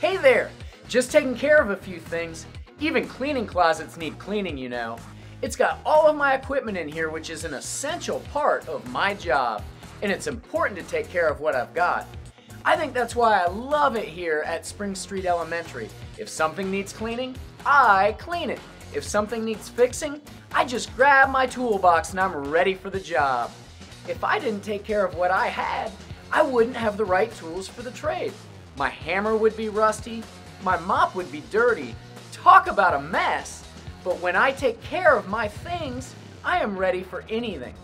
Hey there! Just taking care of a few things. Even cleaning closets need cleaning, you know. It's got all of my equipment in here, which is an essential part of my job, and it's important to take care of what I've got. I think that's why I love it here at Spring Street Elementary. If something needs cleaning, I clean it. If something needs fixing, I just grab my toolbox and I'm ready for the job. If I didn't take care of what I had, I wouldn't have the right tools for the trade. My hammer would be rusty, my mop would be dirty. Talk about a mess! But when I take care of my things, I am ready for anything.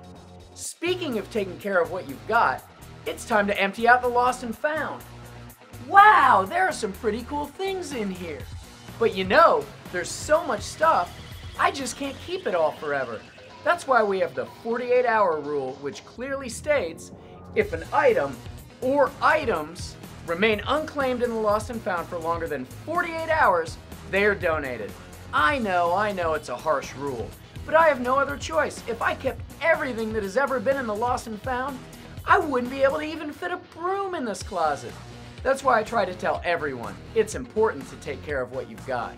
Speaking of taking care of what you've got, it's time to empty out the lost and found. Wow, there are some pretty cool things in here. But you know, there's so much stuff, I just can't keep it all forever. That's why we have the 48 hour rule, which clearly states if an item or items remain unclaimed in the lost and found for longer than 48 hours, they are donated. I know, I know it's a harsh rule, but I have no other choice. If I kept everything that has ever been in the lost and found, I wouldn't be able to even fit a broom in this closet. That's why I try to tell everyone it's important to take care of what you've got.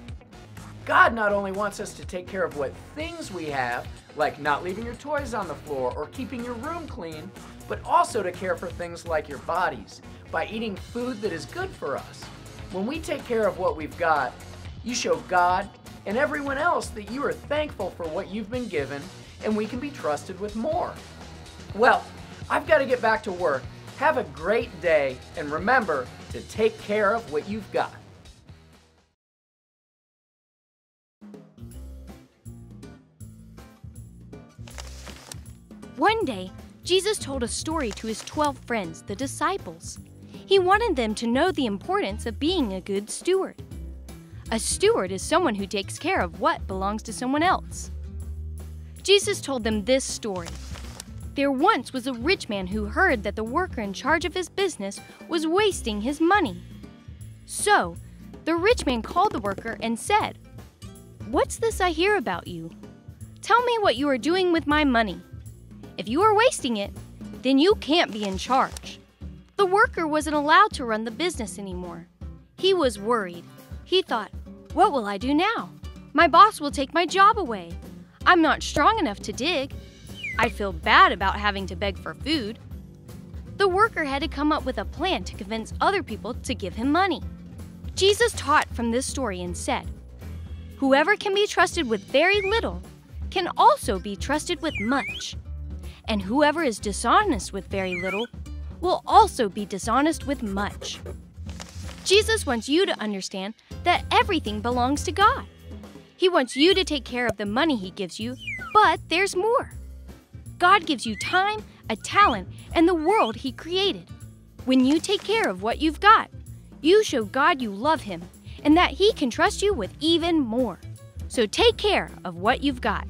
God not only wants us to take care of what things we have, like not leaving your toys on the floor or keeping your room clean, but also to care for things like your bodies by eating food that is good for us. When we take care of what we've got, you show God and everyone else that you are thankful for what you've been given and we can be trusted with more. Well, I've got to get back to work. Have a great day and remember to take care of what you've got. One day, Jesus told a story to his 12 friends, the disciples. He wanted them to know the importance of being a good steward. A steward is someone who takes care of what belongs to someone else. Jesus told them this story. There once was a rich man who heard that the worker in charge of his business was wasting his money. So, the rich man called the worker and said, What's this I hear about you? Tell me what you are doing with my money. If you are wasting it, then you can't be in charge. The worker wasn't allowed to run the business anymore. He was worried. He thought, What will I do now? My boss will take my job away. I'm not strong enough to dig. I feel bad about having to beg for food. The worker had to come up with a plan to convince other people to give him money. Jesus taught from this story and said, Whoever can be trusted with very little can also be trusted with much and whoever is dishonest with very little will also be dishonest with much. Jesus wants you to understand that everything belongs to God. He wants you to take care of the money He gives you, but there's more. God gives you time, a talent, and the world He created. When you take care of what you've got, you show God you love Him and that He can trust you with even more. So take care of what you've got.